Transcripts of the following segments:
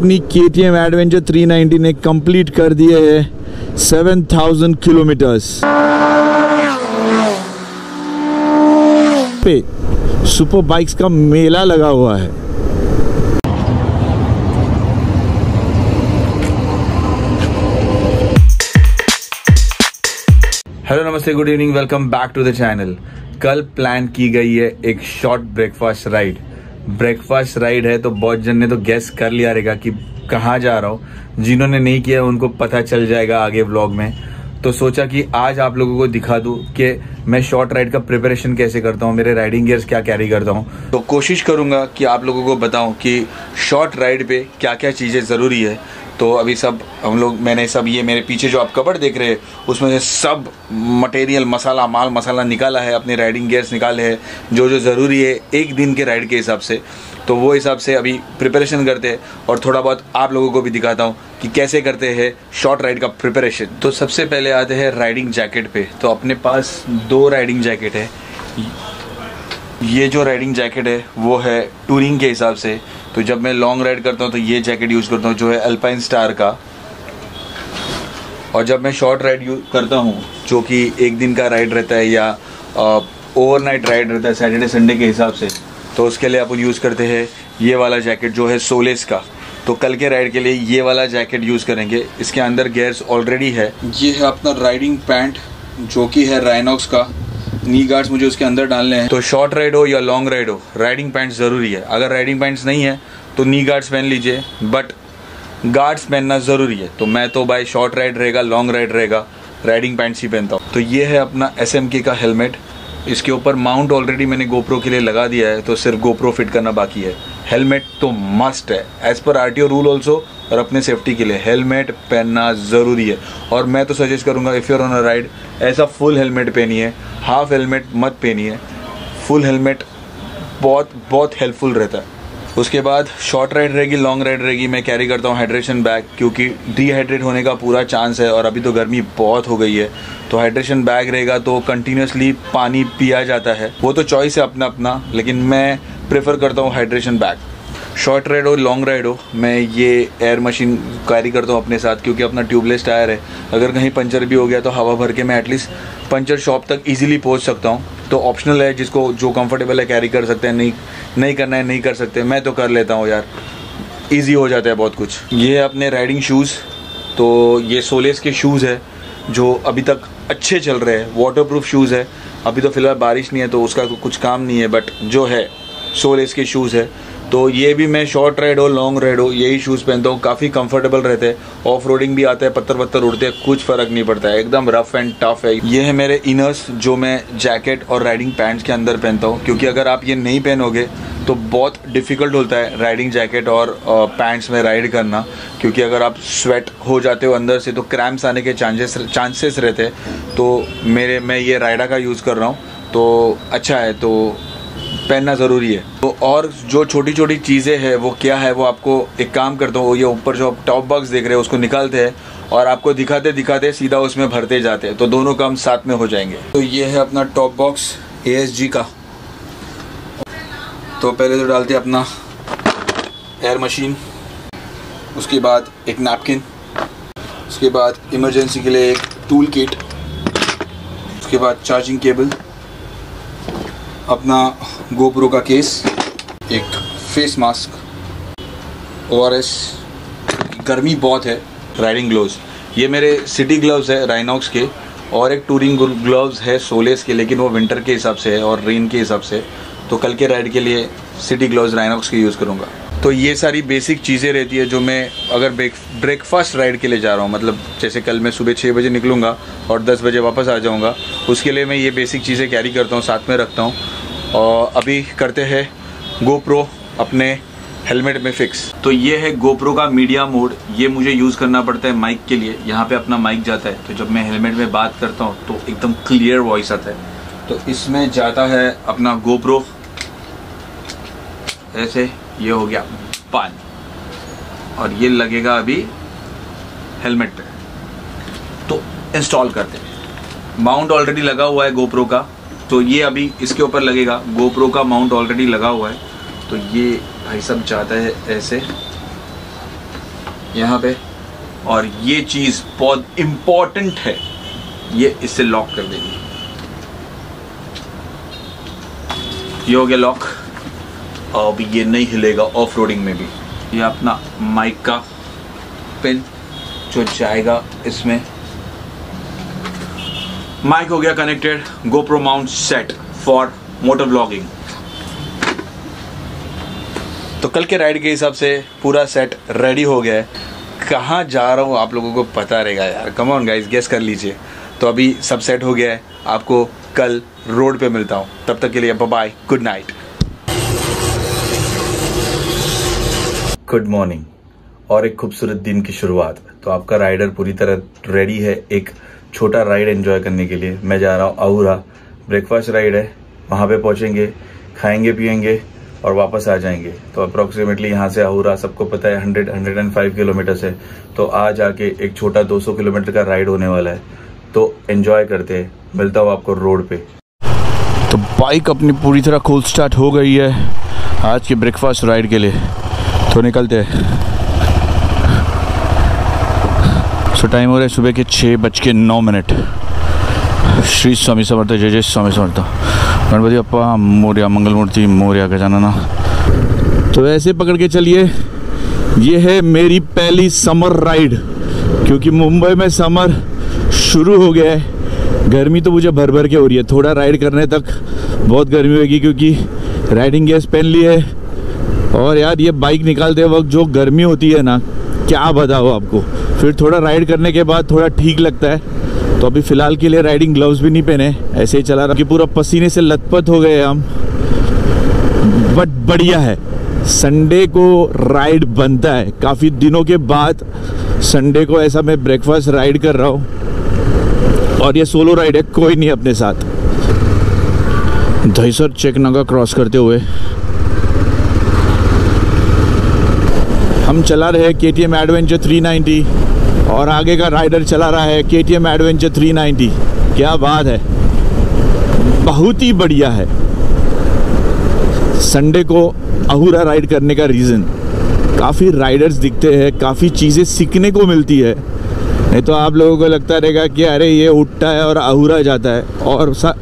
अपनी K T M adventure 390 ने complete कर दिए है 7000 किलोमीटर्स पे सुपर बाइक्स का मेला लगा हुआ है। हेलो नमस्ते good evening welcome back to the channel कल प्लान की गई है एक short breakfast ride breakfast ride है तो बहुत जन ने तो गैस कर लिया रहेगा कि कहाँ जा रहा हूँ। जिन्होंने नहीं किया, उनको पता चल जाएगा आगे ब्लॉग में। तो सोचा कि आज आप लोगों को दिखा दूँ कि मैं शॉर्ट राइड का प्रिपरेशन कैसे करता हूँ, मेरे राइडिंग गियर्स क्या कैरी करता हूँ। तो कोशिश करूँगा कि आप लोगों को बताऊँ कि शॉर्ट राइड पर क्या क्या चीज़ें ज़रूरी है। तो अभी सब, हम लोग, मैंने सब ये मेरे पीछे जो आप कबर देख रहे हैं, उसमें से सब मटेरियल मसाला, माल मसाला निकाला है, अपने राइडिंग गियर्स निकाले हैं, जो जो ज़रूरी है, एक दिन के राइड के हिसाब से। तो वो हिसाब से अभी प्रिपरेशन करते हैं, और थोड़ा बहुत आप लोगों को भी दिखाता हूँ कि कैसे करते हैं शॉर्ट राइड का प्रिपरेशन तो सबसे पहले आते हैं राइडिंग जैकेट पे। तो अपने पास दो राइडिंग जैकेट है। ये जो राइडिंग जैकेट है, वो है टूरिंग के हिसाब से। तो जब मैं लॉन्ग राइड करता हूँ तो ये जैकेट यूज़ करता हूँ, जो है अल्पाइन स्टार का। और जब मैं शॉर्ट राइड करता हूँ, जो कि एक दिन का राइड रहता है या ओवरनाइट राइड रहता है सैटरडे संडे के हिसाब से तो उसके लिए अपन यूज़ करते हैं ये वाला जैकेट जो है सोलेस का। तो कल के राइड के लिए ये वाला जैकेट यूज़ करेंगे। इसके अंदर गेयर्स ऑलरेडी है। ये है अपना राइडिंग पैंट जो कि है राइनॉक्स का। नी गार्ड्स मुझे उसके अंदर डालने हैं। तो शॉर्ट राइड हो या लॉन्ग राइड हो राइडिंग पैंट्स ज़रूरी है। अगर राइडिंग पैंट्स नहीं है तो नी गार्ड्स पहन लीजिए बट गार्ड्स पहनना ज़रूरी है। तो मैं तो भाई शॉर्ट राइड रहेगा लॉन्ग राइड रहेगा राइडिंग पैंट्स ही पहनता हूँ। तो ये है अपना एस का हेलमेट इसके ऊपर माउंट ऑलरेडी मैंने गोप्रो के लिए लगा दिया है तो सिर्फ़ गोप्रो फिट करना बाकी है। हेलमेट तो मस्ट है। एज पर R T O rule also और अपने सेफ्टी के लिए। हेलमेट पहनना ज़रूरी है। और मैं तो सजेस्ट करूँगा if you're on a ride ऐसा फुल हेलमेट पहनिए। हाफ़ हेलमेट मत पहनिए। फुल हेलमेट बहुत बहुत हेल्पफुल रहता है। उसके बाद शॉर्ट राइड रहेगी लॉन्ग राइड रहेगी। मैं कैरी करता हूँ हाइड्रेशन बैग क्योंकि डिहाइड्रेट होने का पूरा चांस है। और अभी तो गर्मी बहुत हो गई है। तो हाइड्रेशन बैग रहेगा तो कंटिन्यूसली पानी पिया जाता है। वो तो चॉइस है अपना अपना लेकिन मैं प्रेफर करता हूँ हाइड्रेशन बैग शॉर्ट राइड हो लॉन्ग राइड हो, मैं ये एयर मशीन कैरी करता हूँ अपने साथ, क्योंकि अपना ट्यूबलेस टायर है। अगर कहीं पंचर भी हो गया तो हवा भर के मैं एटलीस्ट पंचर शॉप तक इजीली पहुँच सकता हूँ। तो ऑप्शनल है, जिसको जो कंफर्टेबल है कैरी कर सकते हैं, नहीं नहीं करना है, नहीं कर सकते, मैं तो कर लेता हूँ यार। ईजी हो जाता है बहुत कुछ। ये अपने राइडिंग शूज़ तो ये सोलेस के शूज़ है, जो अभी तक अच्छे चल रहे हैं। वाटर प्रूफ शूज़ है। अभी तो फ़िलहाल बारिश नहीं है तो उसका कुछ काम नहीं है बट जो है सोलेस के शूज़ है। तो ये भी मैं शॉर्ट राइड हो लॉन्ग राइड हो, यही शूज़ पहनता हूँ। काफ़ी कंफर्टेबल रहते हैं। ऑफ़ रोडिंग भी आता है पत्थर पत्थर उड़ते हैं, कुछ फ़र्क नहीं पड़ता है। एकदम रफ एंड टफ है। ये है मेरे इनर्स जो मैं जैकेट और राइडिंग पैंट्स के अंदर पहनता हूँ। क्योंकि अगर आप ये नहीं पहनोगे तो बहुत डिफ़िकल्ट होता है राइडिंग जैकेट और पैंट्स में राइड करना। क्योंकि अगर आप स्वेट हो जाते हो अंदर से तो क्रैम्प्स आने के चांसेस चांसेस रहते हैं। तो मेरे, मैं ये राइडा का यूज़ कर रहा हूँ। तो अच्छा है तो पहनना ज़रूरी है। तो और जो छोटी छोटी चीज़ें हैं, वो क्या है, वो आपको एक काम करता हूँ ये ऊपर जो आप टॉप बॉक्स देख रहे हैं, उसको निकालते हैं और आपको दिखाते दिखाते सीधा उसमें भरते जाते हैं। तो दोनों काम साथ में हो जाएँगे। तो ये है अपना टॉप बॉक्स एएसजी का। तो पहले तो डालते अपना एयर मशीन उसके बाद एक नैपकिन उसके बाद इमरजेंसी के लिए एक टूल किट उसके बाद चार्जिंग केबल अपना गोप्रो का केस, एक फेस मास्क ओ गर्मी बहुत है। राइडिंग ग्लोव्स ये मेरे सिटी ग्लव्स है राइनॉक्स के, और एक टूरिंग ग्लव्स है सोलेस के, लेकिन वो विंटर के हिसाब से है और रेन के हिसाब से तो कल के राइड के लिए सिटी ग्लव्स राइनॉक्स के यूज़ करूँगा। तो ये सारी बेसिक चीज़ें रहती है जो मैं अगर ब्रेकफास्ट राइड के लिए जा रहा हूँ मतलब जैसे कल मैं सुबह छः बजे निकलूँगा और दस बजे वापस आ जाऊँगा, उसके लिए मैं ये बेसिक चीज़ें कैरी करता हूँ, साथ में रखता हूँ। और अभी करते हैं गोप्रो अपने हेलमेट में फिक्स तो ये है गोप्रो का मीडिया मोड ये मुझे यूज़ करना पड़ता है माइक के लिए। यहाँ पे अपना माइक जाता है। तो जब मैं हेलमेट में बात करता हूँ तो एकदम क्लियर वॉइस आता है। तो इसमें जाता है अपना गोप्रो ऐसे ये हो गया पान। और ये लगेगा अभी हेलमेट पे। तो इंस्टॉल करते हैं। माउंट ऑलरेडी लगा हुआ है गोप्रो का। तो ये अभी इसके ऊपर लगेगा। गोप्रो का माउंट ऑलरेडी लगा हुआ है। तो ये भाई सब जाता है ऐसे। यहाँ पे। और ये चीज़ बहुत इंपॉर्टेंट है। ये इससे लॉक कर देंगे। ये हो गया लॉक अब ये नहीं हिलेगा ऑफ़ रोडिंग में भी। ये अपना माइक का पिन जो जाएगा इसमें। माइक हो गया connected GoPro mount set for motor blogging तो कल के राइड के हिसाब से पूरा सेट रेडी हो गया है। कहाँ जा रहा हूँ आप लोगों को पता रहेगा यार। कम ऑन गाइस गेस कर लीजिए। तो अभी सब सेट हो गया है। आपको कल रोड पे मिलता हूँ। तब तक के लिए bye good night good morning और एक खूबसूरत दिन की शुरुआत। तो आपका राइडर पूरी तरह रेडी है, एक छोटा राइड एंजॉय करने के लिए। मैं जा रहा हूँ आऊरा ब्रेकफास्ट राइड है। वहाँ पे पहुँचेंगे, खाएँगे, पियेंगे और वापस आ जाएँगे। तो अप्रोक्सीमेटली यहाँ से आहूरा सबको पता है hundred hundred and five kilometre से तो आज आके एक छोटा 200 किलोमीटर का राइड होने वाला है। तो एंजॉय करते हैं। मिलता हूँ आपको रोड पे। तो बाइक अपनी पूरी तरह खोल स्टार्ट हो गई है आज के ब्रेकफास्ट राइड के लिए। तो निकलते हैं। सो टाइम हो रहा है सुबह के छः बज के नौ मिनट। श्री स्वामी समर्थ, जय जय स्वामी समर्थ। गणपति अप्पा, मोरिया मंगल मूर्ति मोरिया ना। तो ऐसे पकड़ के चलिए। ये है मेरी पहली समर राइड, क्योंकि मुंबई में समर शुरू हो गया है। गर्मी तो मुझे भर भर के हो रही है। थोड़ा राइड करने तक बहुत गर्मी होगी, क्योंकि राइडिंग गैस पहन ली है। और यार, ये बाइक निकालते वक्त जो गर्मी होती है ना क्या बताओ आपको? फिर थोड़ा राइड करने के बाद थोड़ा ठीक लगता है। तो अभी फ़िलहाल के लिए राइडिंग ग्लव्स भी नहीं पहने। ऐसे ही चला रहा कि पूरा पसीने से लथपथ हो गए हम। बट बढ़िया है। संडे को राइड बनता है। काफ़ी दिनों के बाद संडे को ऐसा मैं ब्रेकफास्ट राइड कर रहा हूँ। और ये सोलो राइड है, कोई नहीं अपने साथ। दहीसर चेक नगा क्रॉस करते हुए। हम चला रहे के टी एम एडवेंचर 390 और आगे का राइडर चला रहा है के टी एम एडवेंचर 390 क्या बात है? बहुत ही बढ़िया है। संडे को अहूरा राइड करने का रीज़न काफ़ी राइडर्स दिखते हैं काफ़ी चीज़ें सीखने को मिलती है। नहीं तो आप लोगों को लगता रहेगा कि अरे ये उठता है और अहूरा जाता है और सा,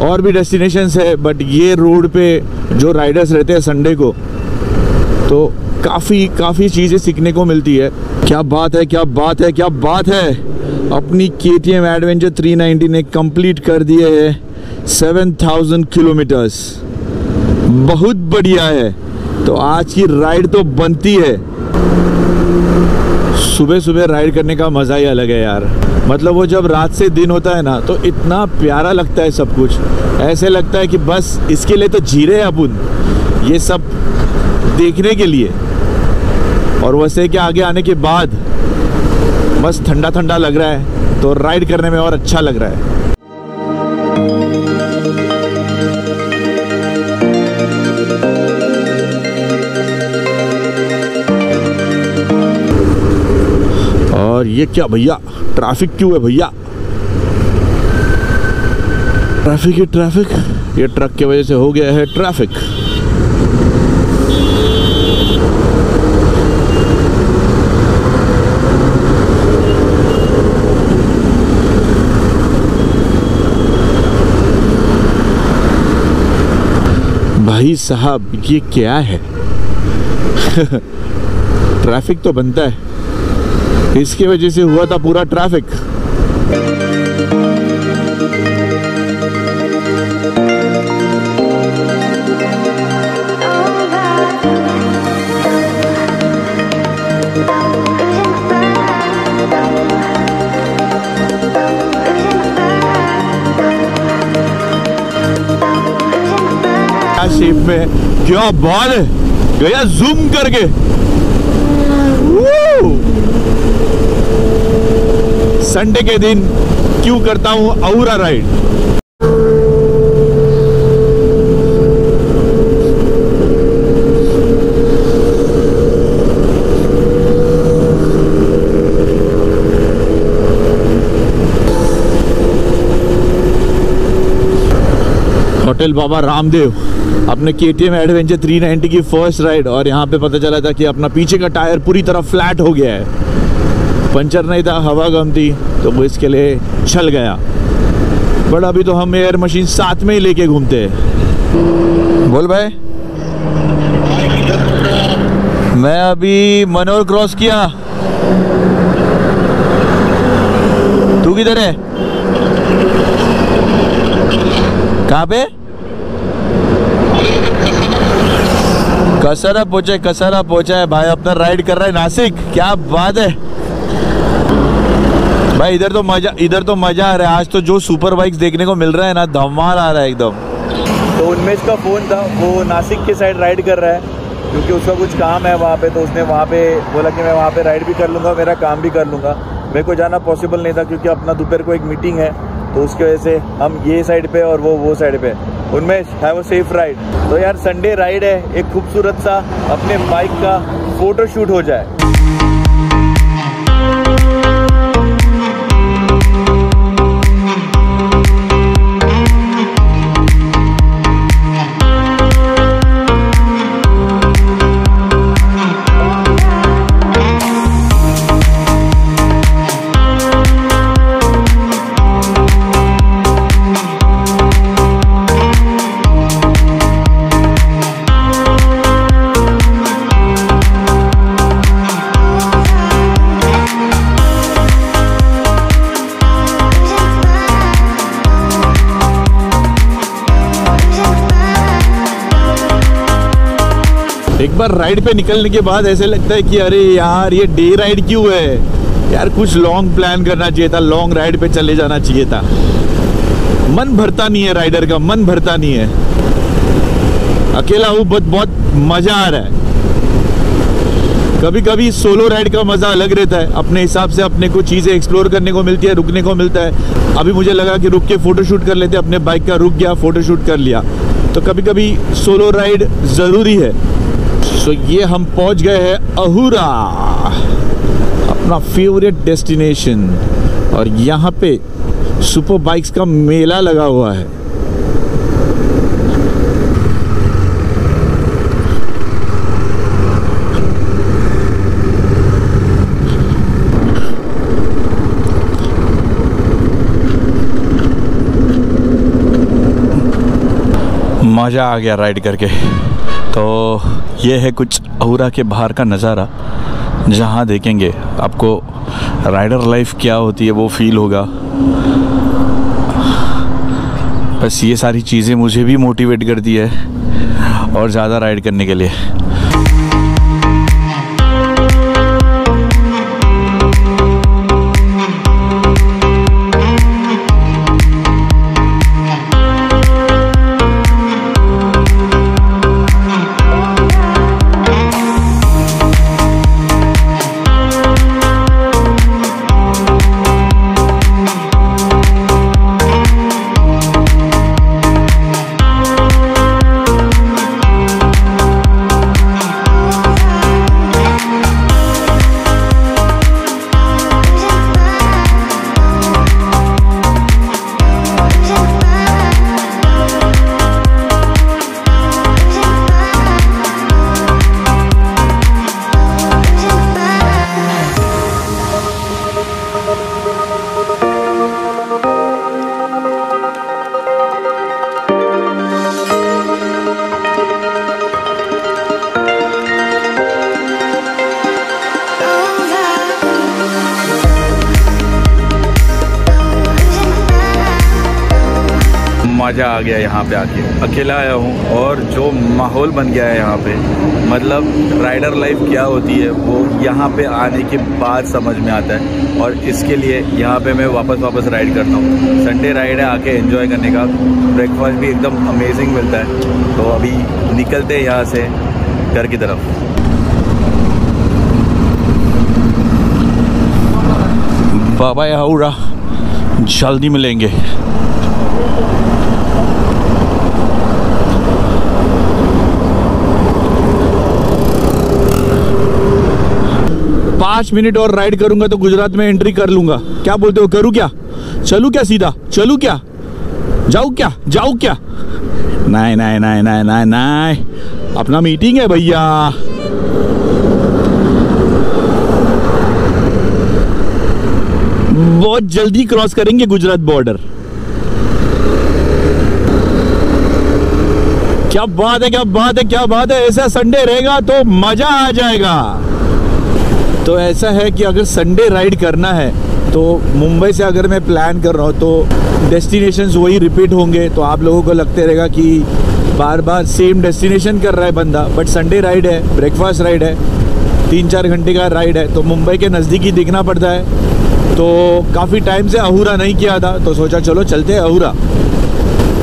और भी डेस्टिनेशंस है बट ये रोड पे जो राइडर्स रहते हैं संडे को तो काफ़ी काफ़ी चीज़ें सीखने को मिलती है। क्या बात है, क्या बात है, क्या बात है। अपनी के टी एम एडवेंचर 390 ने कंप्लीट कर दिए है 7000 किलोमीटर्स बहुत बढ़िया है। तो आज की राइड तो बनती है। सुबह सुबह राइड करने का मज़ा ही अलग है यार। मतलब वो जब रात से दिन होता है ना तो इतना प्यारा लगता है सब कुछ। ऐसे लगता है कि बस इसके लिए तो जी रहे हैं अपन। ये सब देखने के लिए। और वैसे के आगे आने के बाद बस ठंडा ठंडा लग रहा है तो राइड करने में और अच्छा लग रहा है। और ये क्या भैया? ट्रैफ़िक क्यों है भैया? ट्रैफ़िक ही ट्रैफ़िक ये ट्रक की वजह से हो गया है ट्रैफ़िक भाई साहब, ये क्या है? ट्रैफ़िक तो बनता है। इसकी वजह से हुआ था पूरा ट्रैफ़िक। में क्या बात है? गया जूम करके। संडे के दिन क्यों करता हूँ aura ride hotel Baba Ramdev अपने K T M adventure three ninety की फ़र्स्ट राइड और यहाँ पे पता चला था कि अपना पीछे का टायर पूरी तरह फ्लैट हो गया है। पंचर नहीं था, हवा कम थी तो वो इसके लिए चल गया। बट अभी तो हम एयर मशीन साथ में ही लेके घूमते हैं। बोल भाई। मैं अभी मनोर क्रॉस किया। तू किधर है? कहाँ पे? कसारा पहुँचा कसारा पहुँचा है। भाई अपना राइड कर रहा है नासिक। क्या बात है। भाई इधर तो मज़ा, इधर तो मज़ा आ रहा है। आज तो जो सुपर बाइक्स देखने को मिल रहा है ना, धमाल आ रहा है एकदम। तो उन्मेष का फ़ोन था, वो नासिक के साइड राइड कर रहा है, क्योंकि उसका कुछ काम है वहाँ पे तो उसने वहाँ पे बोला कि मैं वहाँ पे राइड भी कर लूँगा, मेरा काम भी कर लूँगा। मेरे को जाना पॉसिबल नहीं था, क्योंकि अपना दोपहर को एक मीटिंग है। तो उसकी वजह से हम ये साइड पे और वो वो साइड पे। उनमें हैव अ सेफ़ राइड तो यार संडे राइड है, एक खूबसूरत सा अपने बाइक का फ़ोटो शूट हो जाए। बार राइड पे निकलने के बाद ऐसे लगता है कि अरे यार, ये डे राइड क्यों है? यार, कुछ लॉन्ग प्लान करना चाहिए था लॉन्ग राइड पे चले जाना चाहिए था। मन भरता नहीं है राइडर का, मन भरता नहीं है। अकेला हूँ, बहुत बहुत मज़ा आ रहा है। कभी कभी सोलो राइड का मज़ा अलग रहता है। अपने हिसाब से अपने को चीज़ें एक्सप्लोर करने को मिलती है, रुकने को मिलता है। अभी मुझे लगा कि रुक के फ़ोटो शूट कर लेते, अपने बाइक का रुक गया फ़ोटो शूट कर लिया। तो कभी कभी सोलो राइड ज़रूरी है। सो ये हम पहुँच गए हैं अहुरा, अपना फेवरेट डेस्टिनेशन और यहाँ पे सुपर बाइक्स का मेला लगा हुआ है। मज़ा आ गया राइड करके। तो ये है कुछ अहूरा के बाहर का नज़ारा, जहाँ देखेंगे आपको राइडर लाइफ क्या होती है, वो फील होगा। बस ये सारी चीज़ें मुझे भी मोटिवेट करती है और ज़्यादा राइड करने के लिए। मज़ा आ गया यहाँ पे आके। अकेला आया हूँ और जो माहौल बन गया है यहाँ पे मतलब राइडर लाइफ क्या होती है, वो यहाँ पे आने के बाद समझ में आता है। और इसके लिए यहाँ पे मैं वापस वापस राइड करता हूँ। संडे राइड है, आके एंजॉय करने का। ब्रेकफास्ट भी एकदम अमेजिंग मिलता है। तो अभी निकलते हैं यहाँ से घर की तरफ़। बाबा हाउड़ा जल्दी मिलेंगे। पाँच मिनट और राइड करूँगा तो गुजरात में एंट्री कर लूँगा। क्या बोलते हो? करूँ क्या? चलूँ क्या सीधा? चलूँ क्या? जाऊ क्या? जाऊ क्या? नहीं नहीं नहीं नहीं नहीं नहीं अपना मीटिंग है भैया। बहुत जल्दी क्रॉस करेंगे गुजरात बॉर्डर क्या बात है, क्या बात है, क्या बात है? ऐसा संडे रहेगा तो मज़ा आ जाएगा। तो ऐसा है कि अगर संडे राइड करना है तो मुंबई से अगर मैं प्लान कर रहा हूँ तो डेस्टिनेशंस वही रिपीट होंगे। तो आप लोगों को लगते रहेगा कि बार बार सेम डेस्टिनेशन कर रहा है बंदा बट संडे राइड है ब्रेकफास्ट राइड है तीन चार घंटे का राइड है तो मुंबई के नज़दीक ही दिखना पड़ता है। तो काफ़ी टाइम से अहूरा नहीं किया था तो सोचा चलो चलते हैं अहूरा।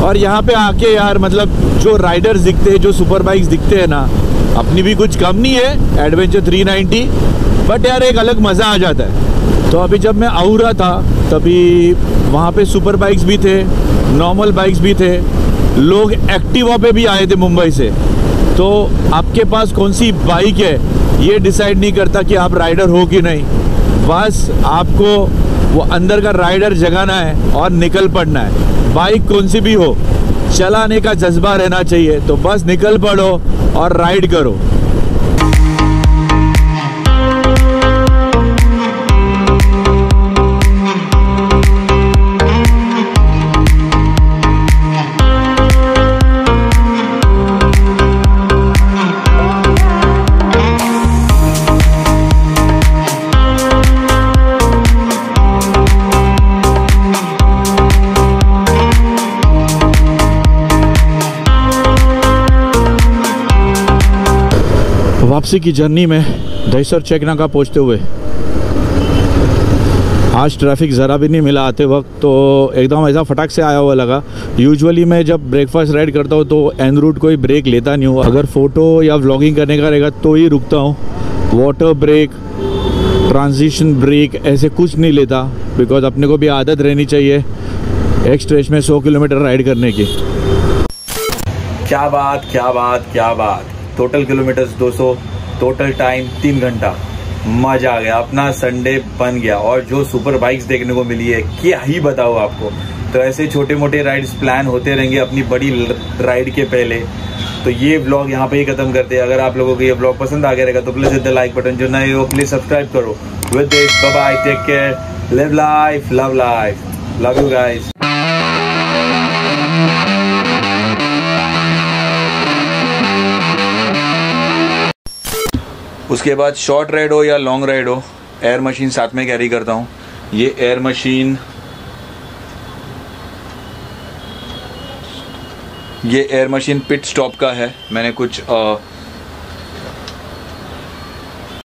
और यहाँ पे आके यार मतलब जो राइडर्स दिखते हैं, जो सुपर बाइक्स दिखते हैं ना, अपनी भी कुछ कम नहीं है एडवेंचर 390 बट यार एक अलग मज़ा आ जाता है। तो अभी जब मैं अहूरा था, तभी वहाँ पे सुपर बाइक्स भी थे, नॉर्मल बाइक्स भी थे। लोग एक्टिवा पे भी आए थे मुंबई से। तो आपके पास कौन सी बाइक है, ये डिसाइड नहीं करता कि आप राइडर हो कि नहीं। बस आपको वो अंदर का राइडर जगाना है और निकल पड़ना है। बाइक कौन सी भी हो, चलाने का जज्बा रहना चाहिए। तो बस निकल पड़ो और राइड करो। वापसी की जर्नी में दहीसर चेकना का पहुँचते हुए। आज ट्रैफ़िक ज़रा भी नहीं मिला आते वक्त तो एकदम ऐसा फटाक से आया हुआ लगा। यूजुअली मैं जब ब्रेकफास्ट राइड करता हूँ तो एन रूट कोई ब्रेक लेता नहीं हूँ। अगर फ़ोटो या व्लॉगिंग करने का रहेगा तो ही रुकता हूँ। वाटर ब्रेक ट्रांजिशन ब्रेक ऐसे कुछ नहीं लेता बिकॉज़ अपने को भी आदत रहनी चाहिए एक स्ट्रेच में 100 किलोमीटर राइड करने की। क्या बात क्या बात क्या बात। टोटल किलोमीटर्स 200 टोटल टाइम तीन घंटा। मज़ा आ गया, अपना संडे बन गया। और जो सुपर बाइक्स देखने को मिली है, क्या ही बताओ आपको। तो ऐसे छोटे मोटे राइड्स प्लान होते रहेंगे अपनी बड़ी राइड के पहले। तो ये ब्लॉग यहाँ पे ही खत्म करते हैं। अगर आप लोगों को ये ब्लॉग पसंद आ गया रहेगा तो please hit the like button जो नए हो प्लीज़ सब्सक्राइब करो। With this bye take care live life love life love you guys उसके बाद शॉर्ट राइड हो या लॉन्ग राइड हो एयर मशीन साथ में कैरी करता हूँ। ये एयर मशीन ये एयर मशीन पिट स्टॉप का है। मैंने कुछ